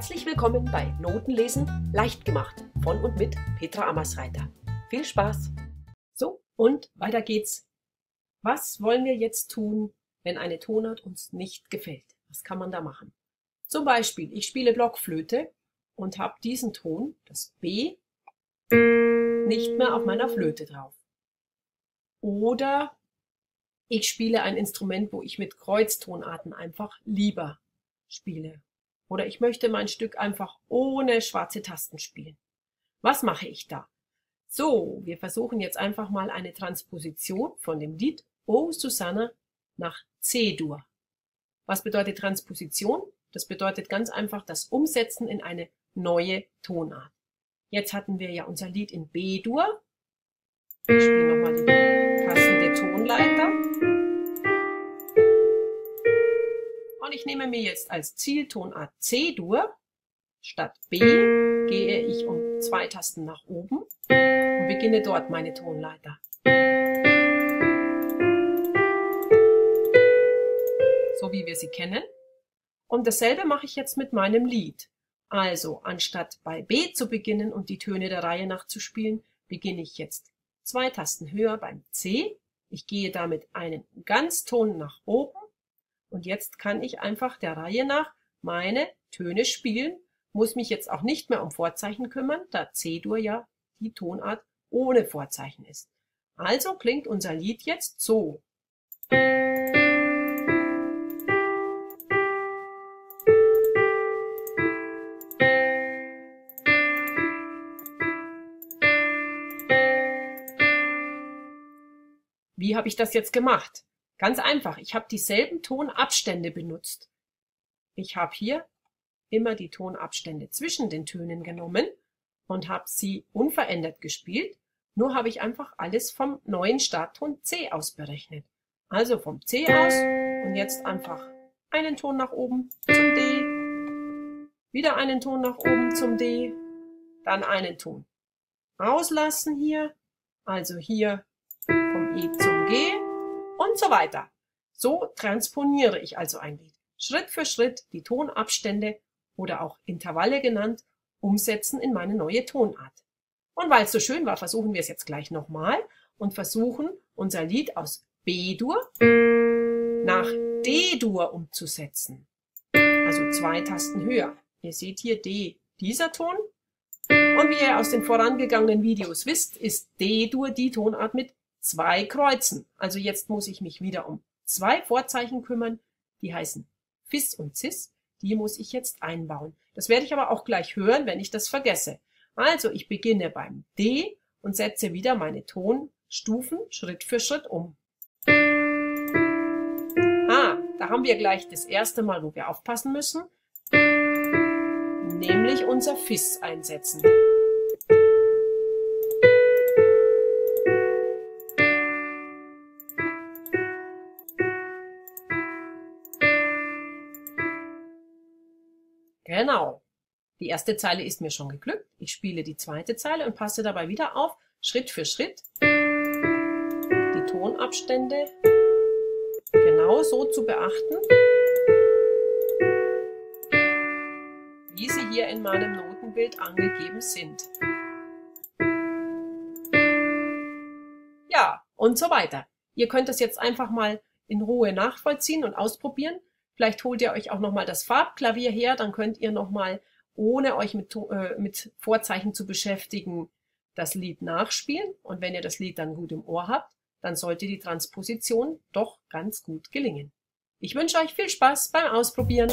Herzlich willkommen bei Notenlesen leicht gemacht von und mit Petra Ammersreiter. Viel Spaß! So, und weiter geht's. Was wollen wir jetzt tun, wenn eine Tonart uns nicht gefällt? Was kann man da machen? Zum Beispiel, ich spiele Blockflöte und habe diesen Ton, das B, nicht mehr auf meiner Flöte drauf. Oder ich spiele ein Instrument, wo ich mit Kreuztonarten einfach lieber spiele. Oder ich möchte mein Stück einfach ohne schwarze Tasten spielen. Was mache ich da? So, wir versuchen jetzt einfach mal eine Transposition von dem Lied Oh Susanna nach C-Dur. Was bedeutet Transposition? Das bedeutet ganz einfach das Umsetzen in eine neue Tonart. Jetzt hatten wir ja unser Lied in B-Dur. Ich spiele nochmal die passende mir jetzt als Zieltonart C-Dur. Statt B gehe ich um zwei Tasten nach oben und beginne dort meine Tonleiter. So wie wir sie kennen. Und dasselbe mache ich jetzt mit meinem Lied. Also, anstatt bei B zu beginnen und die Töne der Reihe nach zu spielen, beginne ich jetzt zwei Tasten höher beim C. Ich gehe damit einen Ganzton nach oben und jetzt kann ich einfach der Reihe nach meine Töne spielen, muss mich jetzt auch nicht mehr um Vorzeichen kümmern, da C-Dur ja die Tonart ohne Vorzeichen ist. Also klingt unser Lied jetzt so. Wie habe ich das jetzt gemacht? Ganz einfach, ich habe dieselben Tonabstände benutzt. Ich habe hier immer die Tonabstände zwischen den Tönen genommen und habe sie unverändert gespielt, nur habe ich einfach alles vom neuen Startton C aus berechnet. Also vom C aus und jetzt einfach einen Ton nach oben zum D, wieder einen Ton nach oben zum D, dann einen Ton auslassen hier, also hier vom E zum und so weiter. So transponiere ich also ein Lied. Schritt für Schritt die Tonabstände oder auch Intervalle genannt umsetzen in meine neue Tonart. Und weil es so schön war, versuchen wir es jetzt gleich nochmal und versuchen unser Lied aus B-Dur nach D-Dur umzusetzen. Also zwei Tasten höher. Ihr seht hier D, dieser Ton. Und wie ihr aus den vorangegangenen Videos wisst, ist D-Dur die Tonart mit zwei Kreuzen. Also jetzt muss ich mich wieder um zwei Vorzeichen kümmern, die heißen Fis und Cis. Die muss ich jetzt einbauen. Das werde ich aber auch gleich hören, wenn ich das vergesse. Also ich beginne beim D und setze wieder meine Tonstufen Schritt für Schritt um. Ah, da haben wir gleich das erste Mal, wo wir aufpassen müssen, nämlich unser Fis einsetzen. Genau. Die erste Zeile ist mir schon geglückt. Ich spiele die zweite Zeile und passe dabei wieder auf, Schritt für Schritt, die Tonabstände genau so zu beachten, wie sie hier in meinem Notenbild angegeben sind. Ja, und so weiter. Ihr könnt das jetzt einfach mal in Ruhe nachvollziehen und ausprobieren. Vielleicht holt ihr euch auch nochmal das Farbklavier her, dann könnt ihr nochmal, ohne euch mit, äh, mit Vorzeichen zu beschäftigen, das Lied nachspielen. Und wenn ihr das Lied dann gut im Ohr habt, dann sollte die Transposition doch ganz gut gelingen. Ich wünsche euch viel Spaß beim Ausprobieren.